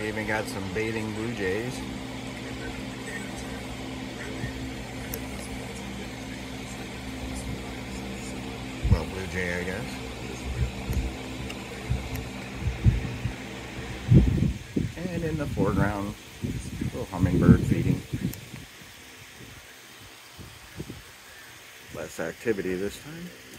We even got some bathing blue jays. Well, blue jay, I guess. And in the foreground, little hummingbird feeding. Less activity this time.